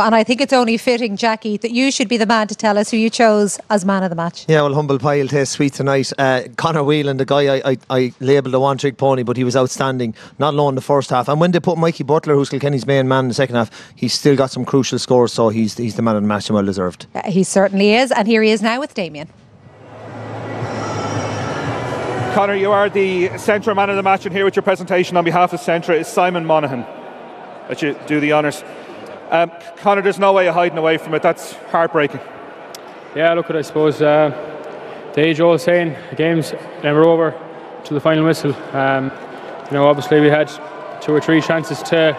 And I think it's only fitting, Jackie, that you should be the man to tell us who you chose as man of the match. Yeah, well, humble pie will taste sweet tonight. Uh, Conor Whelan, the guy I, I, I labelled a one trick pony, but he was outstanding, not alone in the first half. And when they put Mikey Butler, who's Kilkenny's main man in the second half, he's still got some crucial scores, so he's, he's the man of the match and well deserved. Uh, he certainly is. And here he is now with Damien. Conor, you are the Centra man of the match, and here with your presentation on behalf of Centra is Simon Monaghan. Let you do the honours. Um, Conor, there's no way of hiding away from it. That's heartbreaking. Yeah, look, at I suppose uh, the age old saying, the game's never over to the final whistle. Um, you know, obviously we had two or three chances to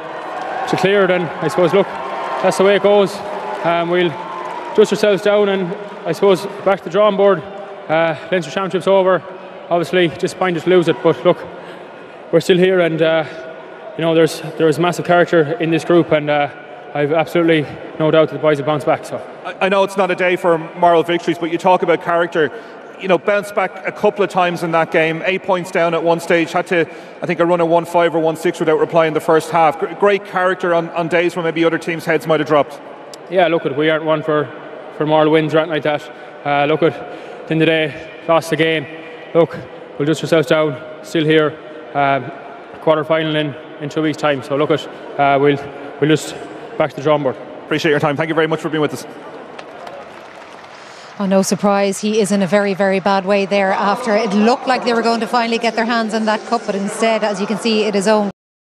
to clear it, and I suppose, look, that's the way it goes. Um, we'll dust ourselves down, and I suppose back to the drawing board. Uh, Leinster Championship's over. Obviously, disappointed to lose it, but look, we're still here, and uh, you know, there's there's massive character in this group, and. Uh, I've absolutely no doubt that the boys will bounce back. So I, I know it's not a day for moral victories, but you talk about character. You know, bounced back a couple of times in that game. Eight points down at one stage. Had to, I think, a run of one five or one six without replying the first half. Great character on, on days when maybe other teams' heads might have dropped. Yeah, look at we aren't one for for moral wins or anything like that. Uh, look at the end of the day, lost the game. Look, we'll just ourselves down. Still here, um, quarter final in in two weeks' time. So look at uh, we'll we'll just back to the drawing board. Appreciate your time. Thank you very much for being with us. Oh, no surprise. He is in a very, very bad way there after it looked like they were going to finally get their hands on that cup, but instead, as you can see, it is own.